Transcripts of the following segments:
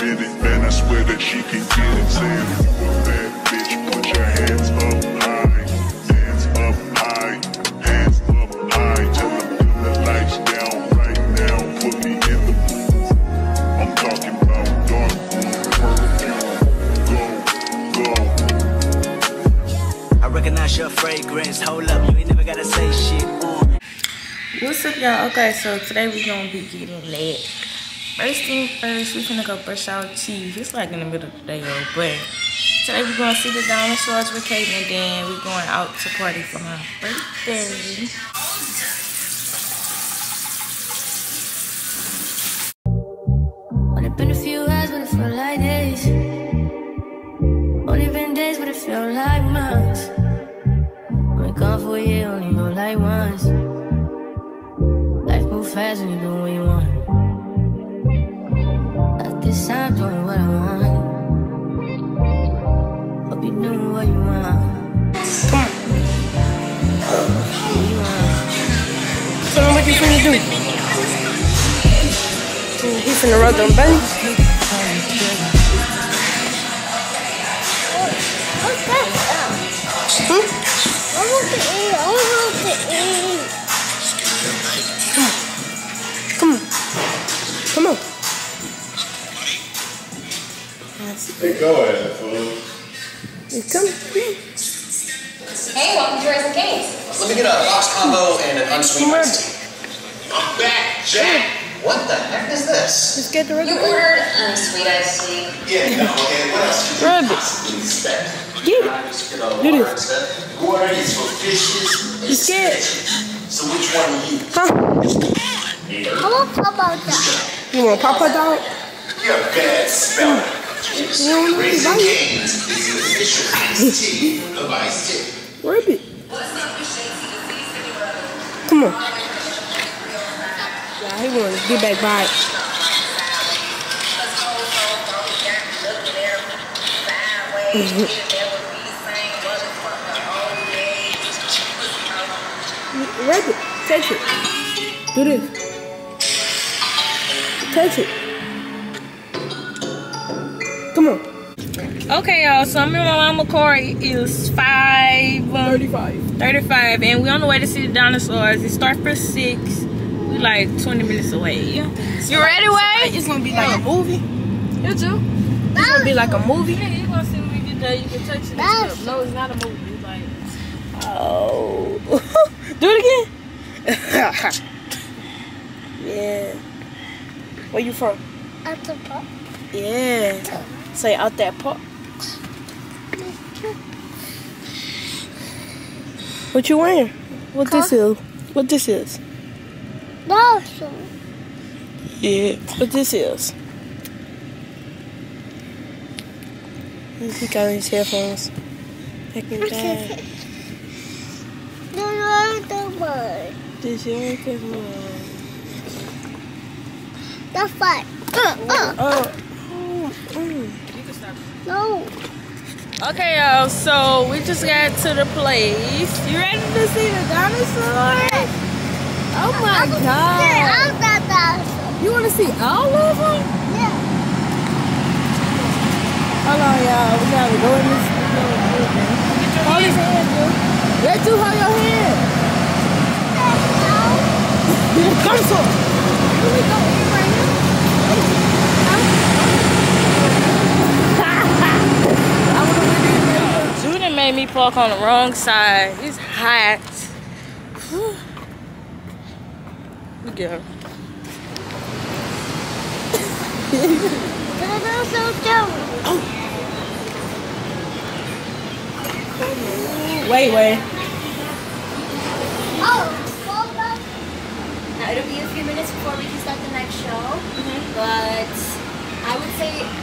minute, man, I swear that she can get it. Say if you a bad bitch, put your hands up high. Hands up high. Hands up high. Tell them dim the lights down right now. Put me in the mood. I'm talking about dark room perfume. Go, go. I recognize your fragrance. Hold up, you ain't never gotta say shit. Uh. What's up, y'all? Okay, so today we're gonna be getting lit. Thing uh, first, we finna go brush our teeth. It's like in the middle of the day, though, but today we're gonna see the dinosaurs with Kate, and then we're going out to party for my birthday. Only been a few hours, but it felt like days. Only been days, but it felt like months. Been gone for a year, only know like once. Life move fast when you do what you want. At this time, doing what I want. Hope you doing what you want. What you want. So what you finna do? He finna rub them bunnies. Come Hey, go ahead, fool. Hey, Come. Hey, welcome to Raising Cane's. Let me get a box combo and an unsweet iced tea. I'm back, Jack. What the heck is this? Just get the rub You ordered um, unsweet iced tea. Yeah, no, and what else? Rub it. Expect. Get it. Get a Do water this. instead. Who are these for fishes? You scared? So which one are you? Huh? You want Papa dog? You're a bad speller. Don't know Raising. Cane's is the official iced tea of iced tea. Rub it. Come on. Yeah, he want to get back by it. It. Touch it. Do this. Touch it. Come on. Okay, y'all. So me and my mama Corey is five, um, 35. 35, and we on the way to see the dinosaurs. It starts for six. We like 20 minutes away. You ready, Wade? It's gonna be like a movie. You too. It's gonna be like a movie. Yeah, you gonna see when we get there. You can touch it. and stuff. No, it's not a movie. It's like Oh. Do it again. yeah. Where you from? Yeah. Say out that park. What you wearing? What this is? What this is? Yeah. What this is? He got his headphones. Back in bag. This your headphones. That's fine. Uh, uh, Oh. No. Okay, y'all. So we just got to the place. You ready to see the dinosaurs? Oh my god! I'm dinosaur. You want to see all of them? Yeah. Hold on, y'all. We gotta go in this. Hold his hand, dude. Let you hold your hand. Dinosaur. Let me go in right here. Judah made me park on the wrong side. It's hot. Look at her. Wait, wait. Oh. Now, it'll be a few minutes before we can start the next show. Mm-hmm. But I would say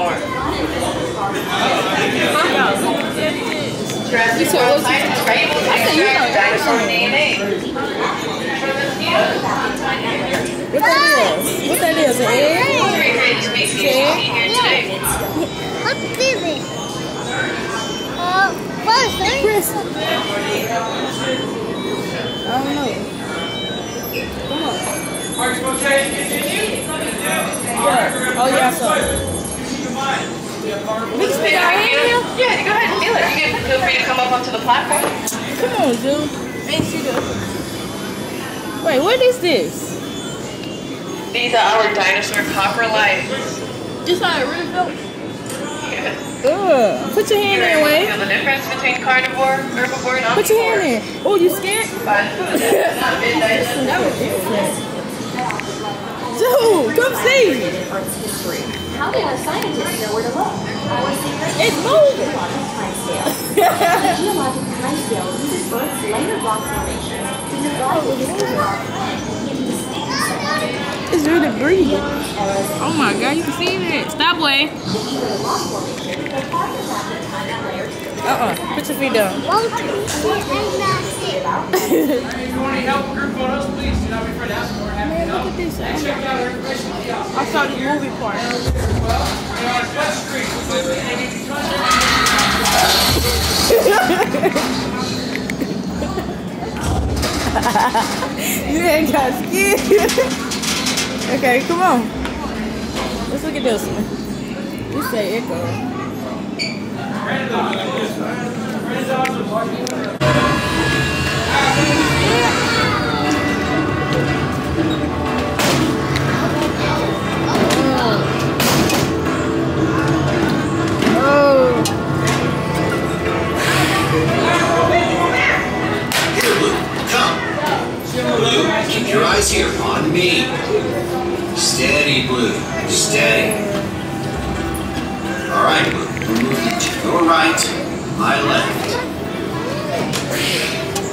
speak anymore. Jurassic World signs are able to extract dinosaur DNA. What that is? What that is? An egg? To the you see here today. What is? Uh, what's Chris. I don't know. Come on. Yeah. Oh, yeah, so. We can stick our hand? Yeah, go ahead and feel it. You can feel free to come up onto the platform. Come on, Zoom. Wait, what is this? These are our dinosaur coprolites. Just how it really felt? Ugh. Put your hand in, to feel the difference between carnivore, herbivore, and omnivore. Put your hand in. Oh, you scared? Dude, come see. How did our scientists know where to look? Our secret It's moving. the geologic timescale uses Earth's layer rock formations to divide the history of our planet into distinct sections. It's really breathing. Oh my god, you can see that. Stop, Wayne. The either rock formation or artifact time that layer to Uh-uh. Put your feet down. Won't you and that's it? Man, look at this. I saw the movie part. you ain't got skin. okay, come on. Let's look at this one. This say echo. Oh. Blue, keep your eyes here on me. Steady, Blue, steady. All right, Blue, we're moving to your right, my left.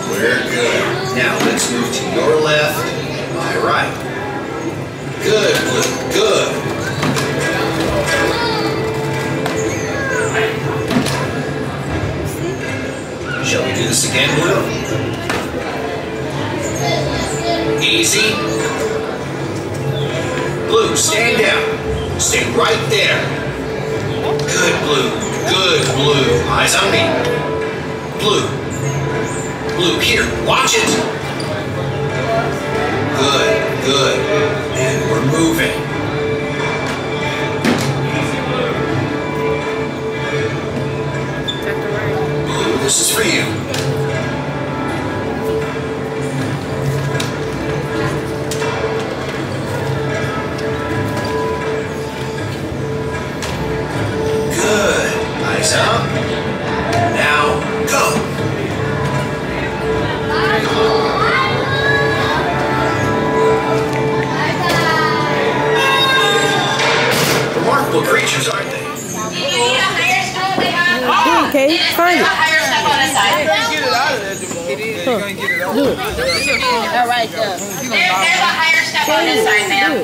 We're good. Now let's move to your left, my right. Good, Blue, good. Shall we do this again, Blue? Easy. Blue, stand down. Stay right there. Good, Blue. Good, Blue. Eyes on me. Blue. Blue, here. Watch it. Good, good. And we're moving. Higher step on this side, ma'am.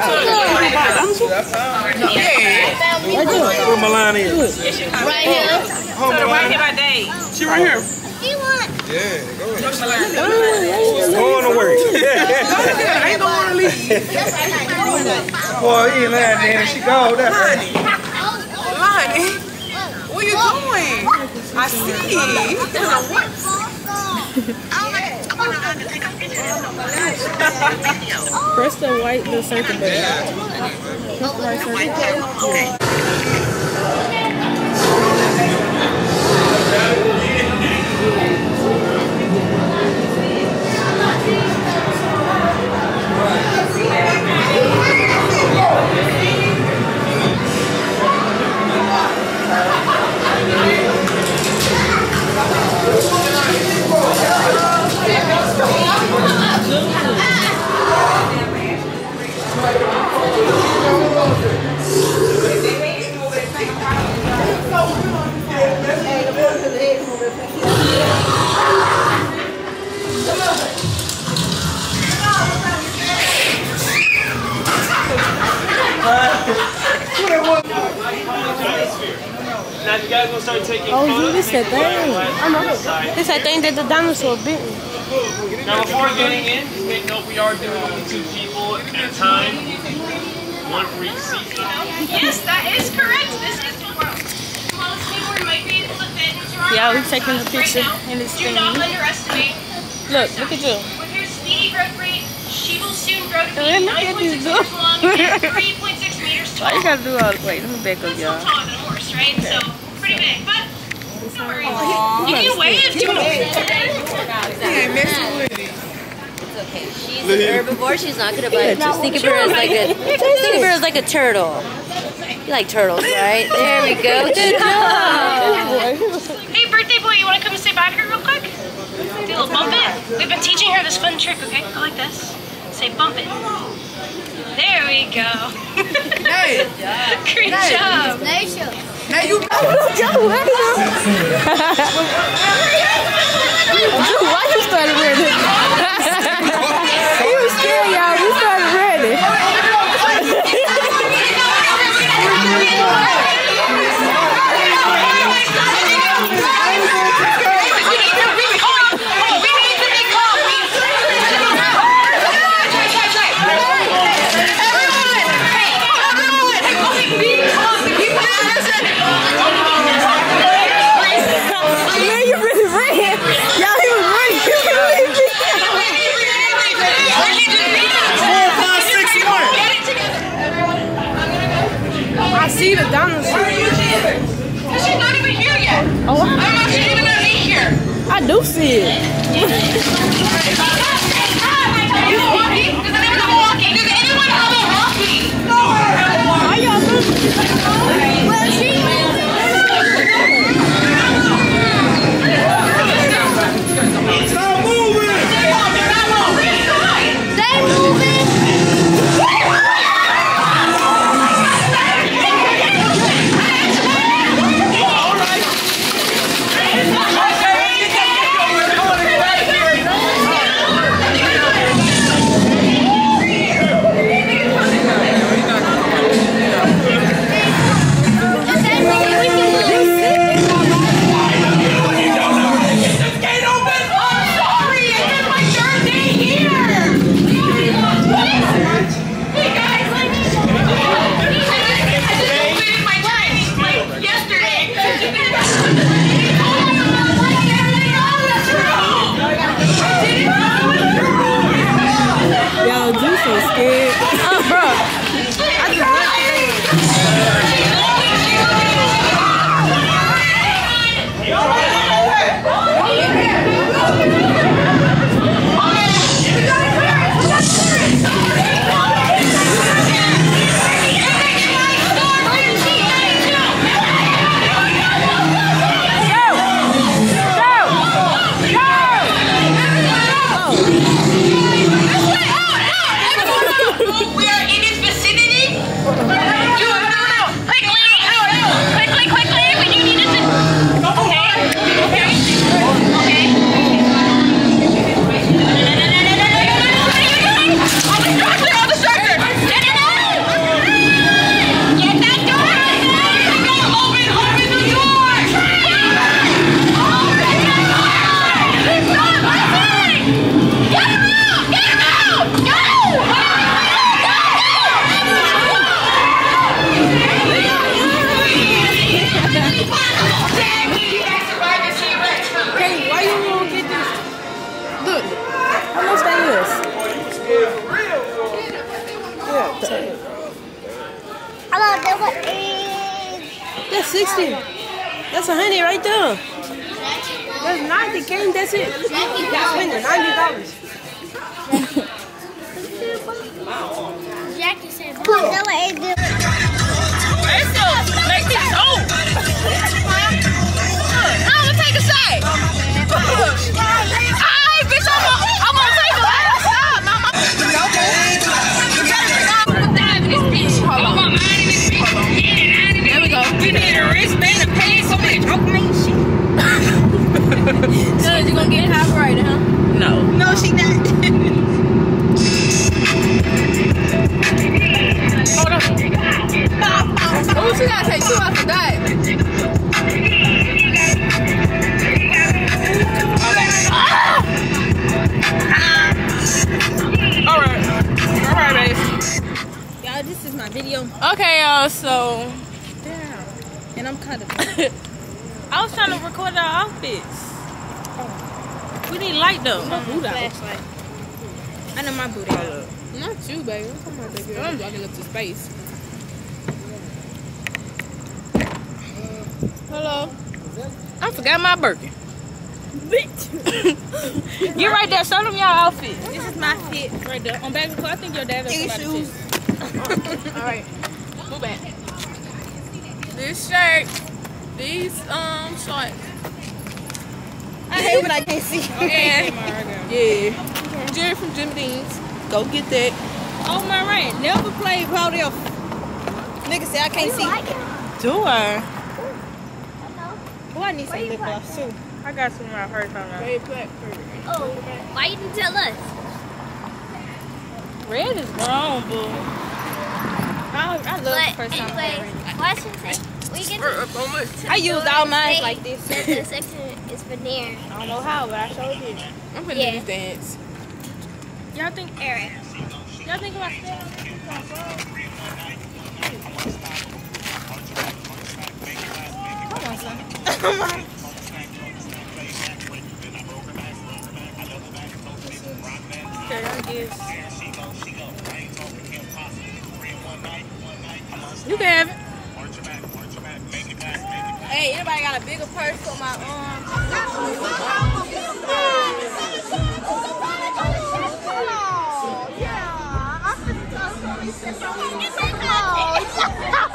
Right. Where Milan is? Right here. Right here by day. She right here. He won. Yeah, go ahead. Going to work. I ain't gonna leave. Boy, he ain't lying, Danny. She gone. That's right. Lonnie, where you going? I see. Press the white the circuit button. Yeah. The white circuit button. Right. This that thing that the dinosaur bit. Now, before getting in, just make note we are doing only two people at a time. One for each seat. Yes, that is correct. This is the world. Smallest skateboard might be able to fit into our Yeah, we arms. taking a Right picture now, in this Do thing. not underestimate. Look, look at you. With her speedy growth rate, she will soon grow to be Hey, look at 9.6 meters long and 3.6 meters tall. Why tall. you gotta do all the wait? Let me back up, y'all. Taller than a horse, right? So pretty big, but don't worry. You can wave. Do you want to wave? It's okay. She's an herbivore. She's not gonna bite. Just think of her as like a think of her as like a turtle. You like turtles, right? There we go. Good job. Hey, birthday boy, you want to come and say bye to her real quick? Do a little bump it. We've been teaching her this fun trick, okay? Go like this. Say bump it. There we go. Hey. Great job. Nice Hey, you. Why you started running? he was scared, y'all. You started. Man, see the dinosaur. She's not even here yet. Oh, I don't know if she's even gonna be here. I do see it. Does anyone That's it. That's spending $90. Jackie said, "Look, there was. Make this! I'm gonna take a shot. Alright, bitch, I'm gonna, I'm gonna take a last shot, mama. There we go. You need a wristband to pay somebody to talk shit. pushing that. Hold on. Oh, she gotta take two. All right. All right, babe. This is my video. Okay, y'all, so. Damn. And I'm kind of. I was trying to record our outfits. We need light though. My boot out. Flashlight. I know my boot out. Not you, baby. I'm talking about that girl who's walking up to space. Hello. I forgot my Birkin. Bitch. Get right there. Show them your outfit. This is my fit. Right there. On back of the car. I think your dad has These somebody shoes. All right. Move back. This shirt. These um shorts. I hate when I can't see. And yeah. Jerry from Jim Dean's. Go get that. Oh my right. Never played rodeo. Nigga say I can't see. Do I? Oh, I need some lip gloss too. I got some right first time now. Red black Oh, why you didn't tell us? Red is wrong, boo. I, I love But the first time. I anyway, question thing. We get to, to I the used all and mine say like this. that the section is for there. I don't know how, but I showed you. I'm finna Yeah. this dance. Y'all think Eric. y'all think about that? Come on, son. Okay, I You can have it. Hey, anybody got a bigger purse for my um, arm? Everybody.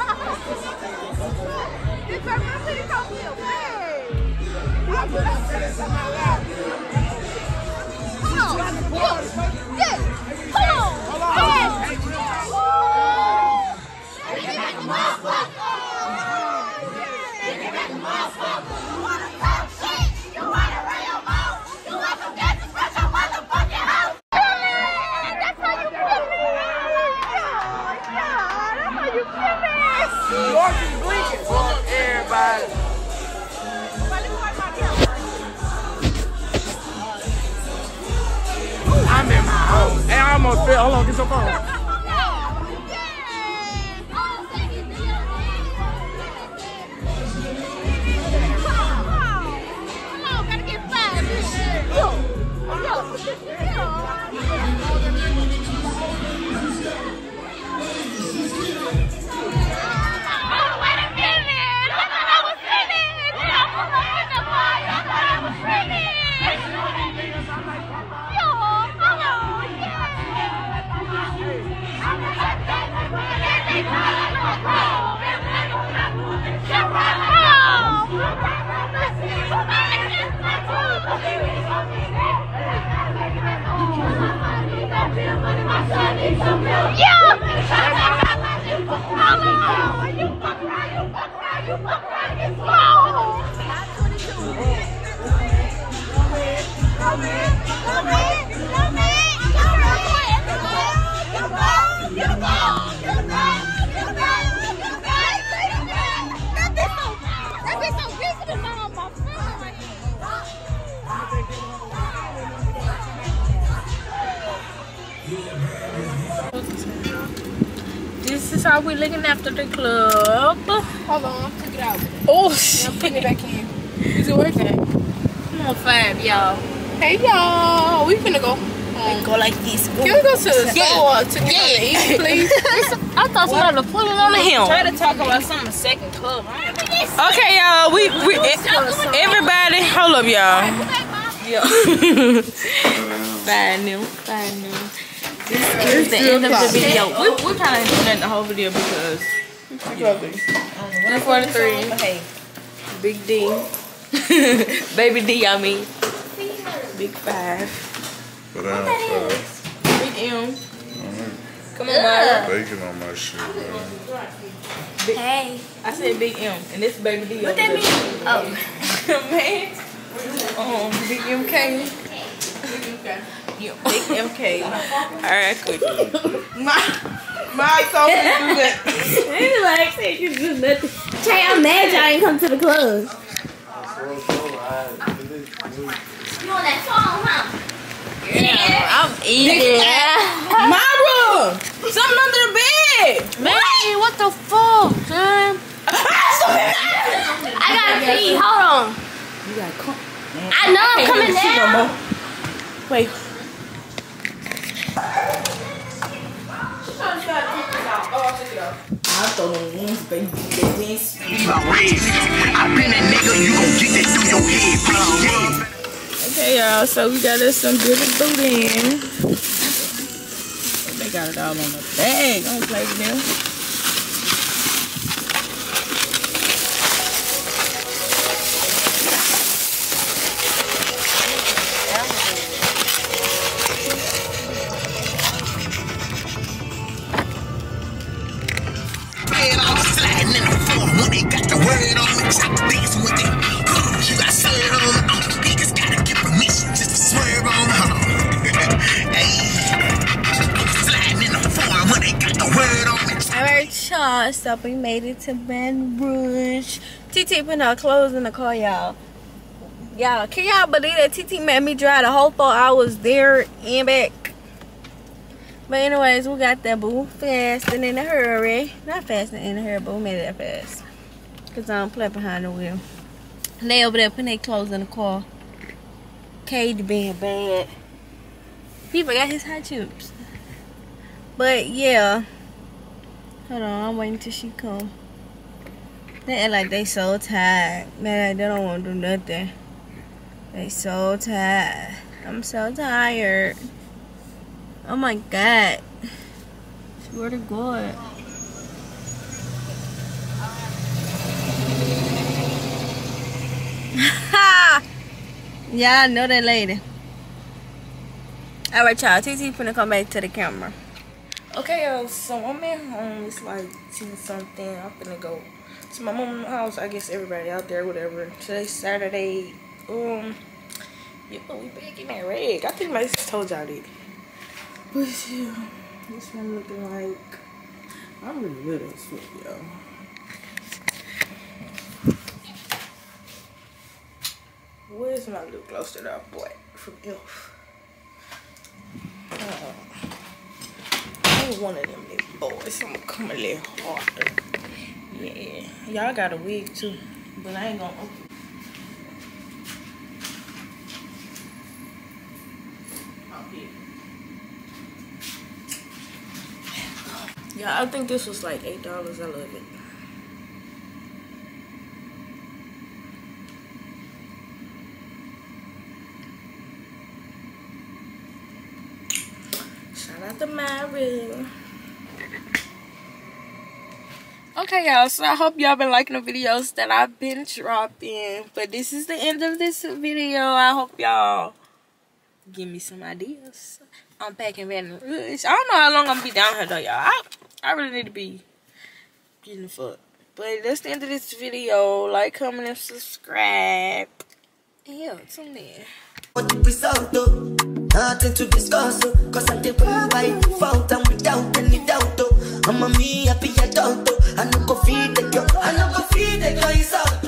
This is how we're looking after the club. Hold on, take it out. Oh, I'm shit. putting it back in. Is it working? Come on, five, y'all. Hey y'all, we finna go. We go like this. Can we go to the store to get something to eat, please? I thought somebody was pulling on the hill. Try to talk about something second club. Okay, y'all. We we e- eh, everybody. Hold up, y'all. Yeah. Fine new, Bye, new. This is the end of the video. We we kind of doing the whole video because. Three forty three. Hey. Big D. Baby D, I mean. Big five. Put down five. Big M. Come on, Yeah. Mara. Bacon on my shit, man. Big, hey. I said Big M, and this Baby D. What that mean? Oh. Man. Um, Big MK. Yeah, Big MK. Alright, quick. My, my soul can do that. Relax, ain't you do nothing. Trey, I'm mad y'all ain't come to the club. You on that phone, huh? Yeah. I'm eating. My room! Something under the bed! Man, what the fuck, man? I gotta pee. Hold on. You gotta come. I know I'm coming down. Wait. I throw them wings, baby. They wings. I been nigga. Okay, y'all. So we got us some good boudin. They got it all on the bag. Don't play with them. We made it to Baton Rouge. TT putting our clothes in the car, y'all. Y'all, can y'all believe that TT made me drive the whole four hours there and back? But anyways, we got that boo fast and in a hurry. Not fast and in a hurry, but we made it that fast. Because I don't play behind the wheel. They over there putting their clothes in the car. Cade being bad. He forgot his hot chips. But yeah. Hold on, I'm waiting till she come. They act like they so tired. Man, they don't want to do nothing. They so tired. I'm so tired. Oh my god. Swear to God. Ha! Yeah, I know that lady. Alright, y'all. TT finna come back to the camera. Okay. So I'm at home. It's like 10 something. I'm gonna go to my mom's house. I guess everybody out there, whatever. Today's Saturday. Um, yeah, we back in that rag. I think my just told y'all that. But yeah, this one looking like I'm really little as fuck, y'all. Where's my lip gloss that I bought from Elf? Uh, One of them little boys. I'm gonna come a little harder. Yeah, y'all got a wig too, but I ain't gonna open. Yeah, I think this was like eight dollars. I love it. Shout out to Okay, y'all. So I hope y'all been liking the videos that I've been dropping. But this is the end of this video. I hope y'all give me some ideas. I'm back in Baton Rouge. I don't know how long I'm gonna be down here though, y'all. I, I really need to be getting the fuck. But that's the end of this video. Like, comment, and subscribe. And yeah, tune in. Nothing to discuss oh, Cause I take one by default and without any doubt oh. I'm a me happy adult oh. I no go feed the girl I no go feed the girl out oh.